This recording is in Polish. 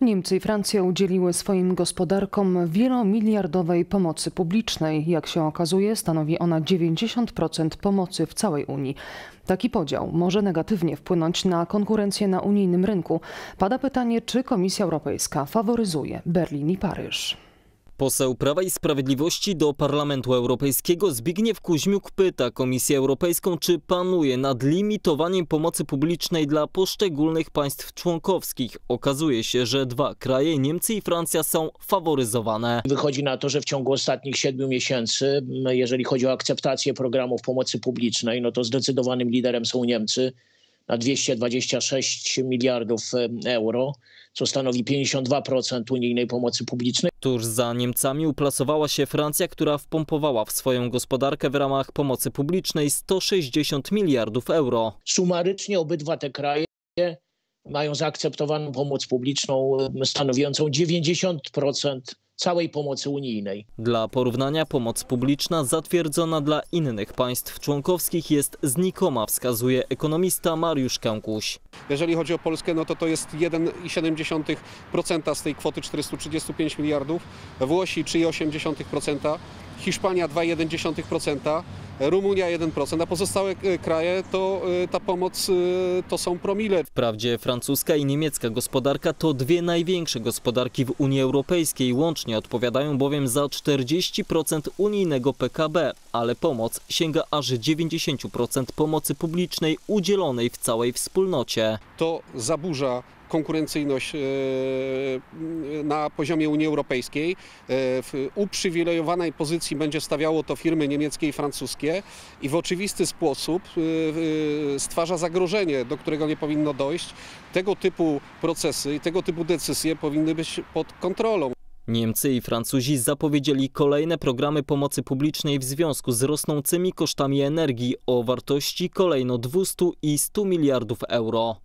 Niemcy i Francja udzieliły swoim gospodarkom wielomiliardowej pomocy publicznej. Jak się okazuje, stanowi ona 90% pomocy w całej Unii. Taki podział może negatywnie wpłynąć na konkurencję na unijnym rynku. Pada pytanie, czy Komisja Europejska faworyzuje Berlin i Paryż. Poseł Prawa i Sprawiedliwości do Parlamentu Europejskiego Zbigniew Kuźmiuk pyta Komisję Europejską, czy panuje nad limitowaniem pomocy publicznej dla poszczególnych państw członkowskich. Okazuje się, że dwa kraje, Niemcy i Francja, są faworyzowane. Wychodzi na to, że w ciągu ostatnich siedmiu miesięcy, jeżeli chodzi o akceptację programów pomocy publicznej, no to zdecydowanym liderem są Niemcy na 226 miliardów euro, co stanowi 52% unijnej pomocy publicznej. Tuż za Niemcami uplasowała się Francja, która wpompowała w swoją gospodarkę w ramach pomocy publicznej 160 miliardów euro. Sumarycznie obydwa te kraje mają zaakceptowaną pomoc publiczną stanowiącą 90% całej pomocy unijnej. Dla porównania pomoc publiczna zatwierdzona dla innych państw członkowskich jest znikoma, wskazuje ekonomista Mariusz Kękuś. Jeżeli chodzi o Polskę, no to to jest 1,7% z tej kwoty 435 miliardów, Włosi 3,8%, Hiszpania 2,1%, Rumunia 1%, a pozostałe kraje to ta pomoc to są promile. Wprawdzie francuska i niemiecka gospodarka to dwie największe gospodarki w Unii Europejskiej. Łącznie odpowiadają bowiem za 40% unijnego PKB, ale pomoc sięga aż 90% pomocy publicznej udzielonej w całej wspólnocie. To zaburza konkurencyjność na poziomie Unii Europejskiej. W uprzywilejowanej pozycji będzie stawiało to firmy niemieckie i francuskie i w oczywisty sposób stwarza zagrożenie, do którego nie powinno dojść. Tego typu procesy i tego typu decyzje powinny być pod kontrolą. Niemcy i Francuzi zapowiedzieli kolejne programy pomocy publicznej w związku z rosnącymi kosztami energii o wartości kolejno 200 i 100 miliardów euro.